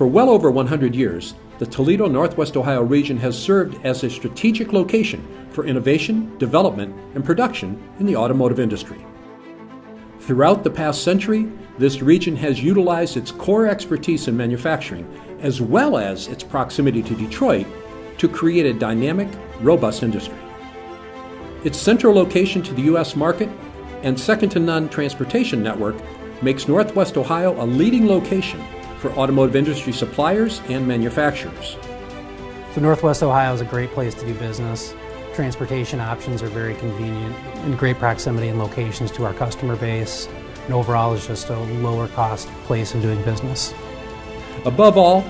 For well over 100 years, the Toledo Northwest Ohio region has served as a strategic location for innovation, development, and production in the automotive industry. Throughout the past century, this region has utilized its core expertise in manufacturing, as well as its proximity to Detroit, to create a dynamic, robust industry. Its central location to the U.S. market and second to none transportation network makes Northwest Ohio a leading location for automotive industry suppliers and manufacturers. So Northwest Ohio is a great place to do business. Transportation options are very convenient in great proximity and locations to our customer base. And overall is just a lower cost place of doing business. Above all,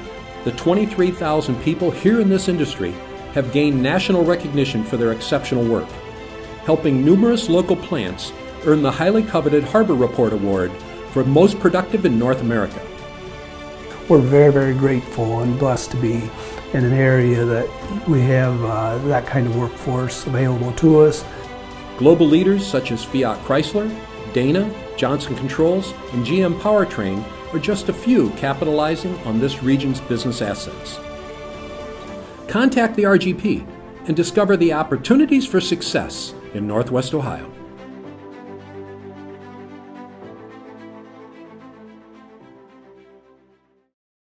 the 23,000 people here in this industry have gained national recognition for their exceptional work, helping numerous local plants earn the highly coveted Harbour Report Award for most productive in North America. We're very, very grateful and blessed to be in an area that we have uh, that kind of workforce available to us. Global leaders such as Fiat Chrysler, Dana, Johnson Controls, and GM Powertrain are just a few capitalizing on this region's business assets. Contact the RGP and discover the opportunities for success in Northwest Ohio.